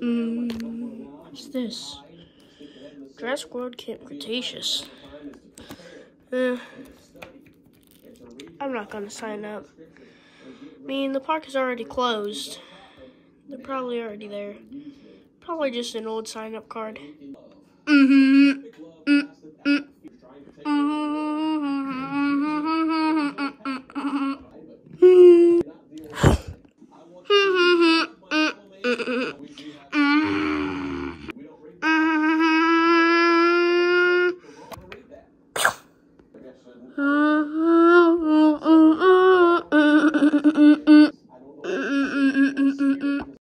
Mm, what's this? Jurassic World Camp Cretaceous. Uh, I'm not gonna sign up. I mean, the park is already closed. They're probably already there. Probably just an old sign up card. Mm-hmm. Mm-hmm. Mm-hmm. uh-huh.